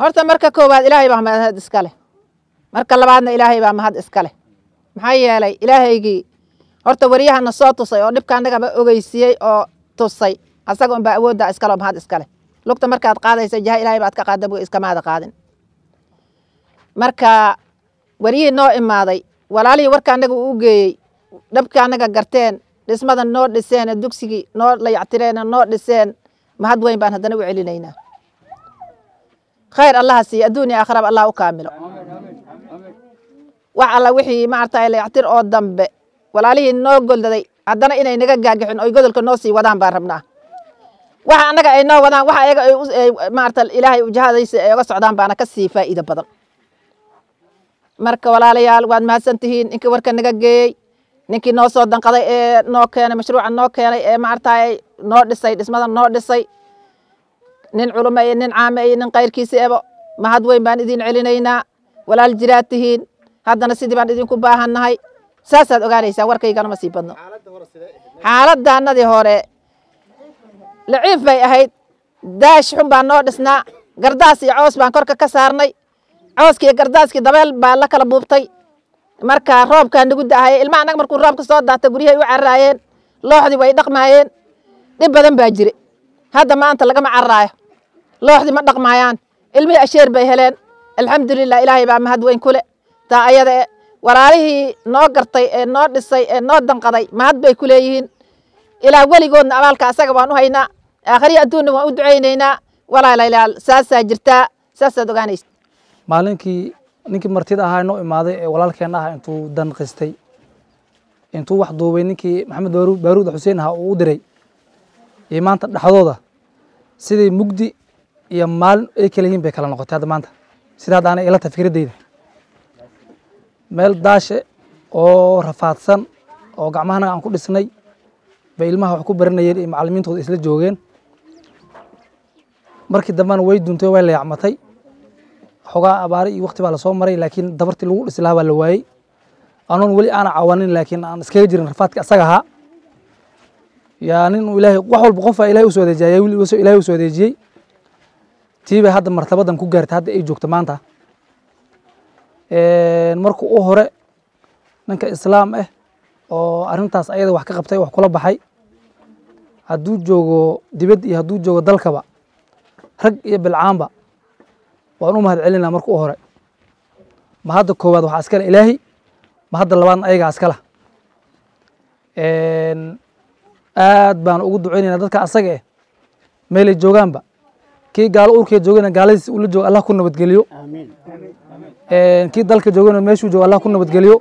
horta marka koowaad ilaahay baa mahad iska leh. Marka labaadna ilaahay baa mahad iska leh. Maxaa yeelay ilaahaygii horta waryahana soo tusay oo dhibka annagaba ogeysiiyey oo tusay asaga unbaa awooddaa iskale mahad iska leh. Lugta markaad qaadaysa jaha ilaahay baad ka qaadda buga iskamaada qaadin. Marka waryihii noo imaaday walaalihii warka annaga u geeyey dhabka annaga garteen dhismada noo dhiseen dugsigii noo layactireen noo dhiseen mahad weyn baan haddana u celinaynaa khayr allaha siiya adduun iyo aakhiraba allah u kaamilo. Wax alla wixii maaragtay layactir oo dambe walaalihii noo goldaday haddana inay naga gaagixin oy godolka noo sii wadaan baan rabnaa. Waxa annaga ay noo wadaan waxa ayaga ay maarata ilaahay ujahadaysa ay oga socdaan baana ka sii faa'iido badan. Marka walaalayaal waad mahadsan tihiin ninkii warka naga geeyey ninkii noo soo danqaday ee noo keenay mashruuca noo keenay ee maaragtay noo dhisay dhismada noo dhisay nin culume iyo nin caame iyo nin kayrkiisi ebo mahad weyn baan idin celinaynaa. Walaal jiraad tihiin. Haddana sidii baan idinku baahannahay. Saasaad ogaanaysaa warkaygana ma sii badno. Xaaladdaanadii hore laciif bay ahayd. Daash xun baan noo dhisnaa. Gardaas iyo coos baan korka ka saarnay. Cooskii iyo gardaaskii dabeel baa la kala buubtay. Marka roobkaa nagu da'ahaya ilmaha annaga markuu roobka soo daata guryahay u carraayeen. Looxdii way dhaqmaayeen. Dhib badan baa jire hadda maanta lagama carraayo looxdii ma dhaqmaayaan ilmihii asheer bay heleen alxamdulilah ilaahay baa mahad weyn kule taa ayada walaalihii noo gartay ee noo dhisay ee noo danqaday mahad bay ku leeyihiin ilaa weligoodna abaalka asaga waan u haynaa aakhiriya adduunna waan u ducaynaynaa walaalayaal saasaa jirtaa saasaad ogaanaysa maalinkii ninkii martida ahaa noo imaaday ee walaalkeen ah intuu danqistay intuu wax duubay ninkii maxamed baaruud baaruud xuseen ahaa uu u diray iyo maanta dhexdooda sidii mugdi iyo maalin ay kala yihiin bay kala noqotay hadda maanta. Sida hadda anay ila tahay meel daashe oo rafaadsan oo gacmahanaga aan ku dhisnay bay ilmaha wax ku baranayeen iyo macallimiintooda isla joogeen. Markii dambena way duuntay way la yacmatay xogaa abaari iyo wakti baa la soo maray laakiin dabartii lagu dhisi lahaa baa la waayey. Anoon weli aana cawanin laakiin aan iskaga jirin rafaadka asaga ahaa. Yaa nin ilaahay wax walba qofa ilaahay wiil usoo- ilaahay u soo adeejiyey tii bay hadda martabadan ku gaartay hadda ay joogto maanta. Marka u hore ninka islaam ah oo arrintaas ayada wax ka qabtay wax kula baxay hadduu joogo dibad iyo hadduu joogo dalkaba rag iyo bilcaanba waan u mahad celinaa marka u hore. Ma hadda koowaad waxaa iskale ilaahi? Ma hadda labaadna ayagaa iskala aad baan ugu duceynaynaa dadka asaga eh meelay joogaanba kii gaalo urkee joogana gaaladiis ula jooga allah ku nabadgeliyo. Kii dalka joogana meeshuu jooga allah ku nabadgeliyo.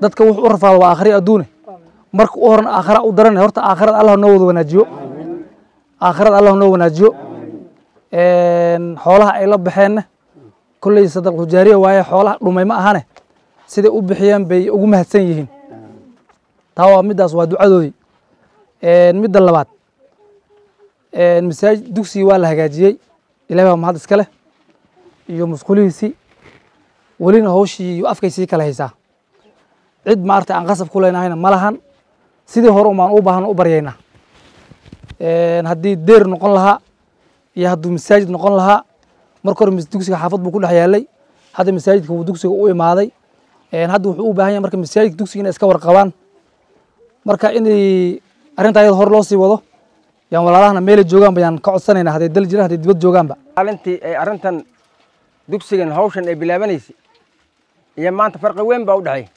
Dadka wuxuu u rafaado waa aakhri adduune marka u horena aakhara u darane horta aakhirada allah noo wada wanaajiyo. Aakhirada allah noo wanaajiyo. Xoolaha ay la baxeenna kolley sadaq tujaariya waaye xoolaha dhumay ma ahane siday u bixiyeen bay ugu mahadsan yihiin. Taa waa middaas waa ducadoodii. Midda labaad masaajid dugsigii waa la hagaajiyey. Ilahi baa mahad iska leh iyo musqulihiisii. Welina hawshii iyo afkay sii kala haysaa. Cid maaragtay aan qasab ku leynahayna ma sidii hore umaan u baahan u baryaynaa. Haddii deer noqon lahaa iyo hadduu masaajid noqon lahaa marka hore dugsiga xaafad buu ku dhex yaalay. Hadda masaajidka wuu dugsiga u imaaday hadda wuxuu u baahan yahay marka masaajidka dugsiga inay iska warqabaan. Marka inay arrinta ayada hor loo sii wado yaan walaalahana meelay joogaan bayaan ka codsanaynaa hadday dal jiraan hadday dibad joogaanba. Maalintii ay arrintan dugsigan hawshan ay bilaabanaysay iyo maanta farqi weyn baa u dhexeey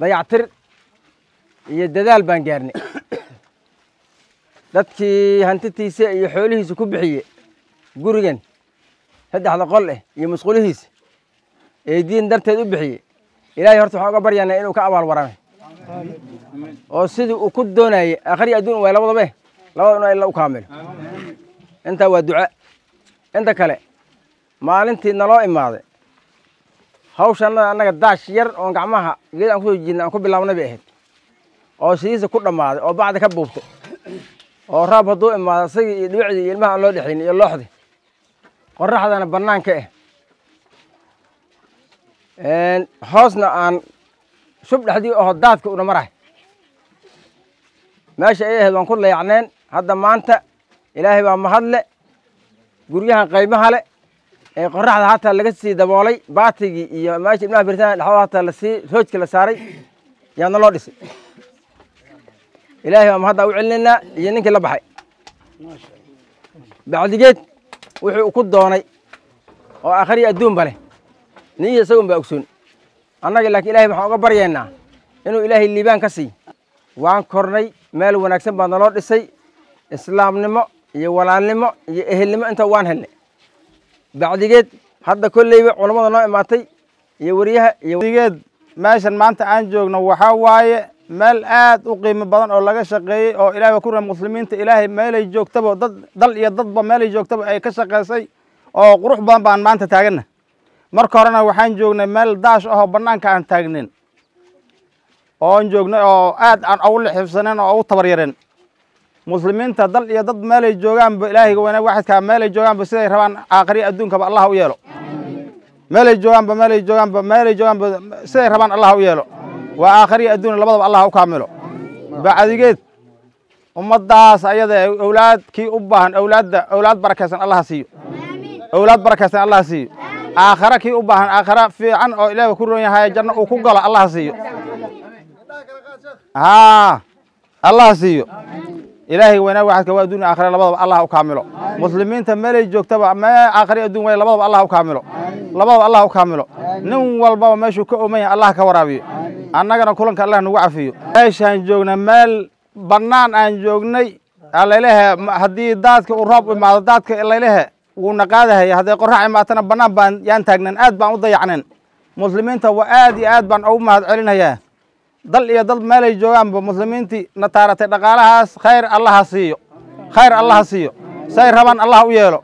dayactir iyo dadaal baan gaarnay. Dadkii hantitiisa iyo xoolihiisa ku bixiye gurigan saddexda qol eh iyo musqulihiisa ee diin darteed u bixiye ilaahay horta waxaan uga baryaynaa inuu ka abaal warame oo sidii uu ku doonayey aakhri adduun waa labadaba eh. Labada inu ila u kaamilo intaa waa duca. Inta kale maalintii naloo imaaday. Hawshanada annaga daash yar oon gacmaha geed aan ku soo jiidna aan ku bilaabnay bay ahayd. Oo sidiisa ku dhammaaday oo bacdi ka buubtay. Oo raab hadduu imaado isagii iyo dhibicdii iyo ilmaha aan loo dhexayn iyo looxdii qoraxdana bannaanka ah hoosna aan shub dhexdii oho daadka una marahay. Meesha ay ahayd waan ku layacneen hadda maanta ilaahay baa mahadle guryahan qaymaha le ee qoraxda hataa laga sii daboolay baatigii iyo meesha ibnaha biritaan dhexdooda hataa la sii roojka la saaray yaana loo dhisay. Ilaahay baa mahadda u celinaynaa iyo ninkii la baxay. Bacdigeed wuxuu ku doonay oo akhriya adduunba leh. Niyo isagun baa ogsoon annaga laakiin ilahay waxaan uga baryaynaa inuu ilaahay liibaan ka siiy waan kornay meel wanaagsan baa naloo dhisay. Islaamnimo iyo walaalnimo iyo ehelnimo inta waan helnay. Bacdigeed hadda kolleyba culammada noo imaatay iyo weriyaha iyo digeed meeshan maanta aan joogno waxaa waaye meel aad u qiimo badan oo laga shaqeeyey oo ilahay waa ku raa muslimiinta ilaahay meelay joogtaba dad dal iyo dadba meelay joogtaba ay ka shaqaysay oo qurux badan baan maanta taaganna marka horena waxaan joognay meel daash ahoo bannaanka aan taagnin oon joognay oo aad aan ugu lixifsanen oo ugu tabar yareen muslimiinta dal iyo dad meelay joogaanba ilaahayga wanaag waxadkaa meelay joogaanba siday rabaan aakhriya adduunkaba allah u yeelo. Meelay joogaanba meelay joogaanba meelay joogaanba siday rabaan allah u yeelo. Waa aakhriya adduun labadaba allah u kaamilo. Bacdigeed ummaddaas ayada ee owlaad kii u baahan owlaadda owlaad barakaysan allah siiyo. Owlaad barakaysan allah siiyo aakhara kii u baahan aakhara fiican oo ilaah ku roon yahay janno uu ku galo allah siiyo. Haa allah siiyo. Ilaahay wanaag waxadka waa adduun aakhira labadaba allah u kaamilo. Muslimiinta meelay joogtaba mee aakhiri adduun way labadaba allah u kaamilo. Labadaba allah u kaamilo. Nin walbaba meeshuu ka oman yahay allah ka waraabiyo. Annagana kulanka allah nagu cafiyo. Meeshaan joogna meel bannaan aan joognay alalehe haddii daadka uu roob imaado daadka alalehe wuuna qaadahaya hadday qorax imaatana bannaan baan yaan taagnan aad baan u dayacnen muslimiinta waa aad iyo aad baan ugu mahad celinayaa dal iyo dad meelay joogaanba muslimiintii na taaratay dhaqaalahaas khayr allaha siiyo. Khayr allaha siiyo. Say rabaan allah u yeelo